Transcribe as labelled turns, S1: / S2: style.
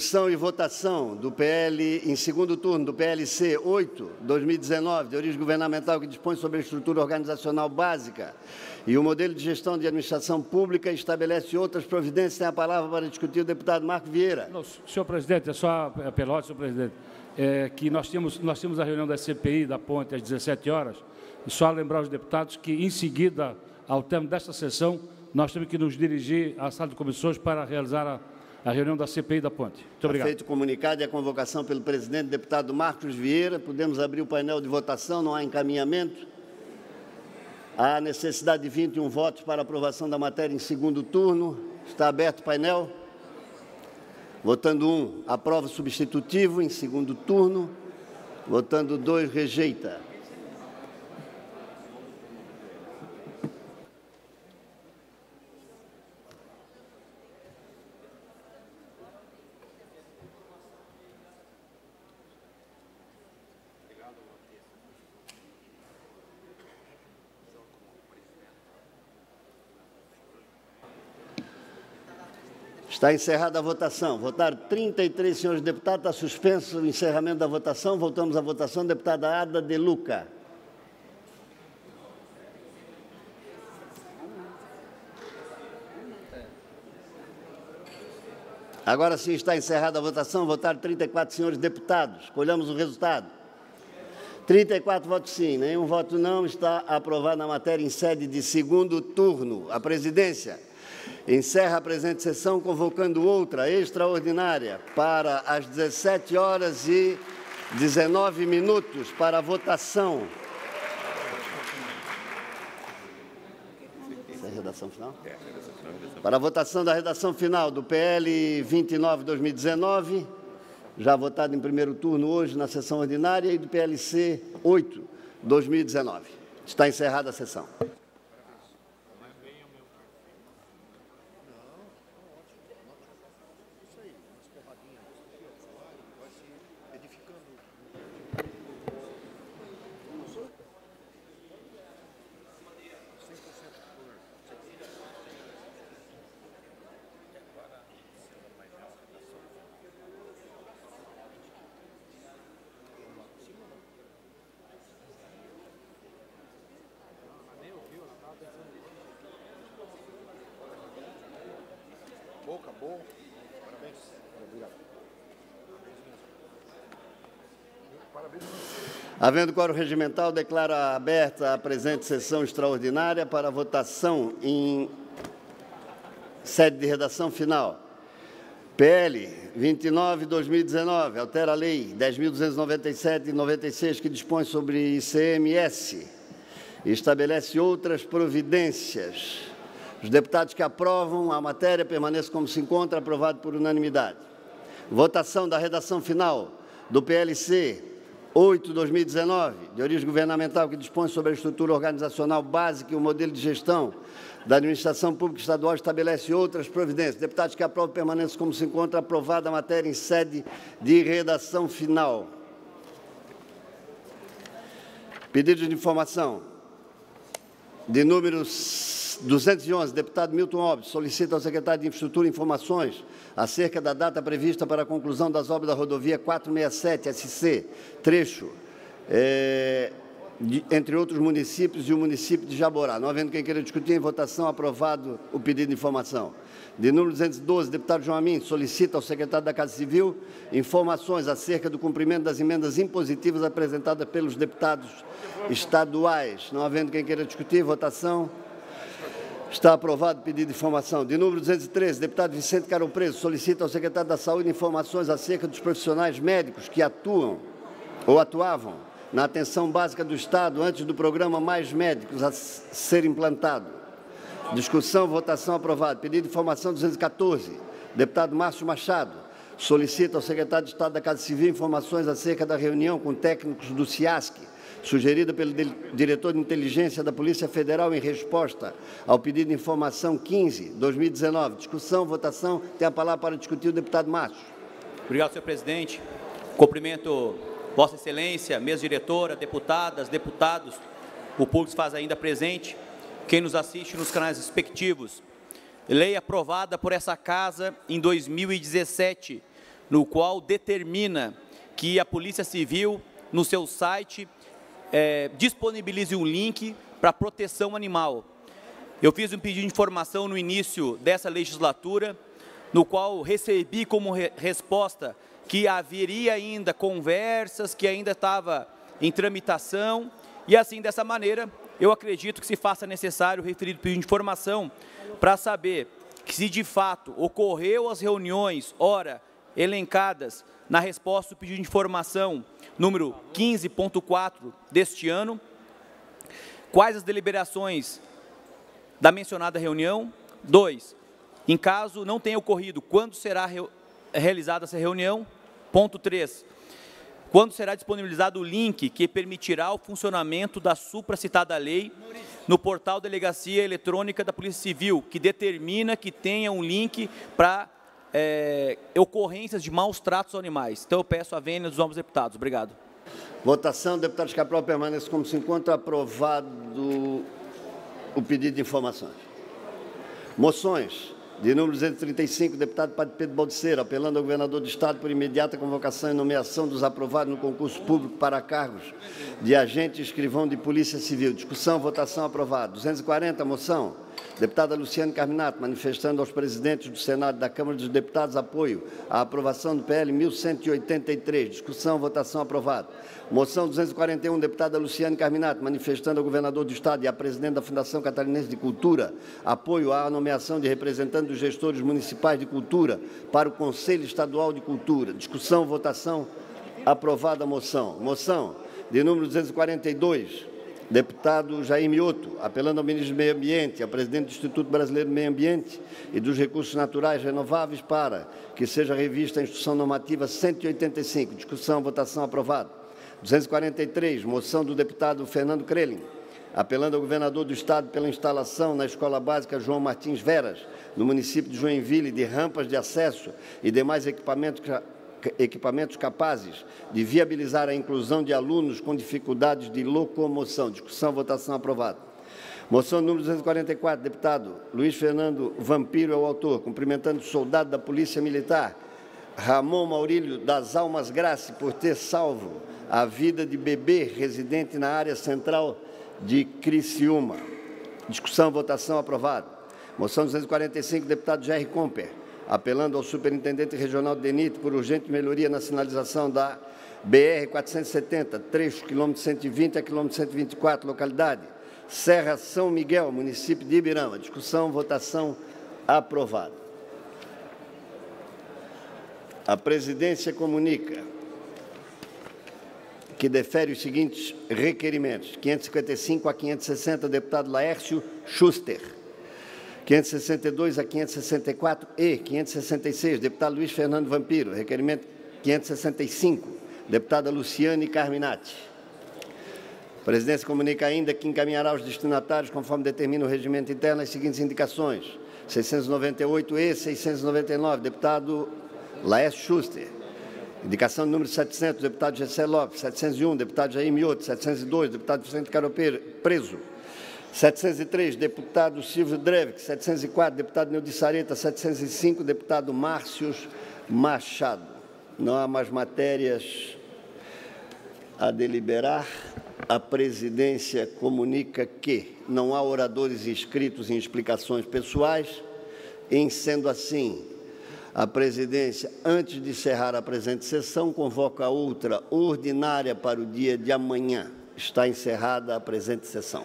S1: Discussão e votação do PL em segundo turno do PLC 8, 2019, de origem governamental que dispõe sobre a estrutura organizacional básica e o modelo de gestão de administração pública estabelece outras providências. Tem a palavra para discutir o deputado Marco Vieira.
S2: Não, senhor presidente, é só apelóte, senhor presidente, é que nós temos, nós temos a reunião da CPI da Ponte às 17 horas e só lembrar os deputados que, em seguida, ao término desta sessão, nós temos que nos dirigir à sala de comissões para realizar a a reunião da CPI da Ponte. Muito obrigado.
S1: Feito o comunicado e a convocação pelo presidente deputado Marcos Vieira. Podemos abrir o painel de votação, não há encaminhamento. Há necessidade de 21 votos para aprovação da matéria em segundo turno. Está aberto o painel. Votando um, aprova o substitutivo em segundo turno. Votando dois, rejeita. Está encerrada a votação. Votaram 33 senhores deputados. Está suspenso o encerramento da votação. Voltamos à votação. Deputada Ada De Luca. Agora sim está encerrada a votação. Votaram 34 senhores deputados. Colhamos o resultado. 34 votos sim, nenhum voto não. Está aprovada a matéria em sede de segundo turno. A presidência Encerra a presente sessão convocando outra extraordinária para as 17 horas e 19 minutos para a votação. Essa é a redação final? Para a votação da redação final do PL 29-2019, já votado em primeiro turno hoje na sessão ordinária, e do PLC 8-2019. Está encerrada a sessão.
S3: Acabou. Parabéns. Obrigado.
S1: Parabéns. Havendo quórum regimental, declaro aberta a presente sessão extraordinária para votação em sede de redação final. PL 29/2019 altera a lei 10.297 de 96 que dispõe sobre ICMS e estabelece outras providências os deputados que aprovam a matéria permaneçam como se encontra, aprovado por unanimidade. Votação da redação final do PLC 8-2019, de origem governamental, que dispõe sobre a estrutura organizacional básica e o modelo de gestão da administração pública estadual estabelece outras providências. Deputados que aprovam permaneçam como se encontra, aprovada a matéria em sede de redação final. Pedido de informação de números 211, deputado Milton Alves, solicita ao secretário de Infraestrutura informações acerca da data prevista para a conclusão das obras da rodovia 467 SC, trecho, é, de, entre outros municípios e o município de Jaborá. Não havendo quem queira discutir em votação, aprovado o pedido de informação. De número 212, deputado João Amin solicita ao secretário da Casa Civil informações acerca do cumprimento das emendas impositivas apresentadas pelos deputados estaduais. Não havendo quem queira discutir, votação. Está aprovado o pedido de informação. De número 213, deputado Vicente Caro Preso solicita ao secretário da Saúde informações acerca dos profissionais médicos que atuam ou atuavam na atenção básica do Estado antes do programa Mais Médicos a ser implantado. Discussão, votação aprovado. Pedido de informação 214, deputado Márcio Machado solicita ao secretário de Estado da Casa Civil informações acerca da reunião com técnicos do CIASC sugerida pelo diretor de inteligência da Polícia Federal em resposta ao pedido de informação 15-2019. Discussão, votação. Tem a palavra para discutir o deputado Márcio.
S4: Obrigado, senhor presidente. Cumprimento Vossa Excelência, mesa diretora, deputadas, deputados, o público faz ainda presente, quem nos assiste nos canais respectivos. Lei aprovada por essa Casa em 2017, no qual determina que a Polícia Civil, no seu site, é, disponibilize um link para proteção animal. Eu fiz um pedido de informação no início dessa legislatura, no qual recebi como re resposta que haveria ainda conversas, que ainda estava em tramitação, e assim, dessa maneira, eu acredito que se faça necessário o referido pedido de informação para saber que se de fato ocorreu as reuniões, ora, elencadas na resposta do pedido de informação número 15.4 deste ano, quais as deliberações da mencionada reunião, dois, em caso não tenha ocorrido, quando será re realizada essa reunião, ponto 3, quando será disponibilizado o link que permitirá o funcionamento da supracitada lei no portal Delegacia Eletrônica da Polícia Civil, que determina que tenha um link para é, ocorrências de maus tratos aos animais. Então, eu peço a vênia dos novos deputados. Obrigado.
S1: Votação. Deputado Capral permanece como se encontra aprovado o pedido de informações. Moções. De número 235, deputado Padre Pedro Baldiceira, apelando ao governador do Estado por imediata convocação e nomeação dos aprovados no concurso público para cargos de agente e escrivão de Polícia Civil. Discussão, votação aprovado. 240, moção. Deputada Luciane Carminato, manifestando aos presidentes do Senado e da Câmara dos Deputados apoio à aprovação do PL 1183. Discussão, votação aprovado. Moção 241, deputada Luciane Carminato, manifestando ao governador do Estado e à presidente da Fundação Catarinense de Cultura apoio à nomeação de representantes dos gestores municipais de cultura para o Conselho Estadual de Cultura. Discussão, votação aprovada moção. Moção de número 242, Deputado Jair Mioto, apelando ao ministro do Meio Ambiente, ao presidente do Instituto Brasileiro do Meio Ambiente e dos Recursos Naturais Renováveis para que seja revista a Instrução Normativa 185. Discussão, votação aprovada. 243, moção do deputado Fernando Krelin, apelando ao governador do Estado pela instalação na Escola Básica João Martins Veras, no município de Joinville, de rampas de acesso e demais equipamentos equipamentos capazes de viabilizar a inclusão de alunos com dificuldades de locomoção. Discussão, votação aprovada. Moção número 244, deputado Luiz Fernando Vampiro é o autor, cumprimentando o soldado da Polícia Militar, Ramon Maurílio das Almas Graça, por ter salvo a vida de bebê residente na área central de Criciúma. Discussão, votação aprovada. Moção 245, deputado Jair Comper apelando ao superintendente regional de DENIT por urgente melhoria na sinalização da BR-470, trecho quilômetro 120 a quilômetro 124, localidade Serra São Miguel, município de Ibirama. Discussão, votação aprovada. A presidência comunica que defere os seguintes requerimentos: 555 a 560, deputado Laércio Schuster. 562 a 564 e 566, deputado Luiz Fernando Vampiro. Requerimento 565, deputada Luciane Carminati. A presidência comunica ainda que encaminhará aos destinatários, conforme determina o regimento interno, as seguintes indicações. 698 e 699, deputado Laércio Schuster. Indicação número 700, deputado Gessé Lopes. 701, deputado Jair Mioto. 702, deputado Vicente Caropeiro, preso. 703, deputado Silvio Drevik. 704, deputado Neudi Sareta. 705, deputado Márcios Machado. Não há mais matérias a deliberar. A presidência comunica que não há oradores inscritos em explicações pessoais. Em sendo assim, a presidência, antes de encerrar a presente sessão, convoca outra ordinária para o dia de amanhã. Está encerrada a presente sessão.